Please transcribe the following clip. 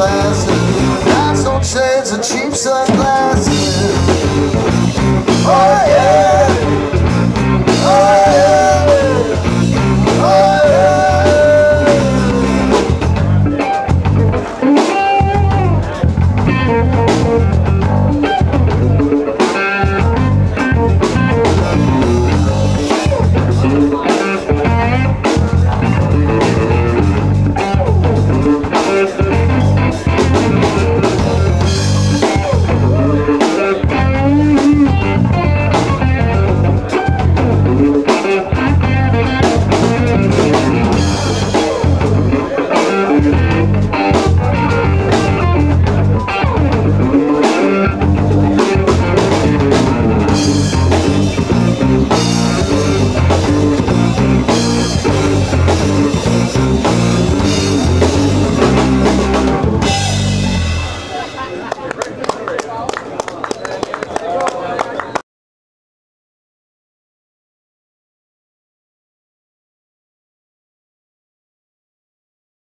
Got some shades of cheap sunglasses.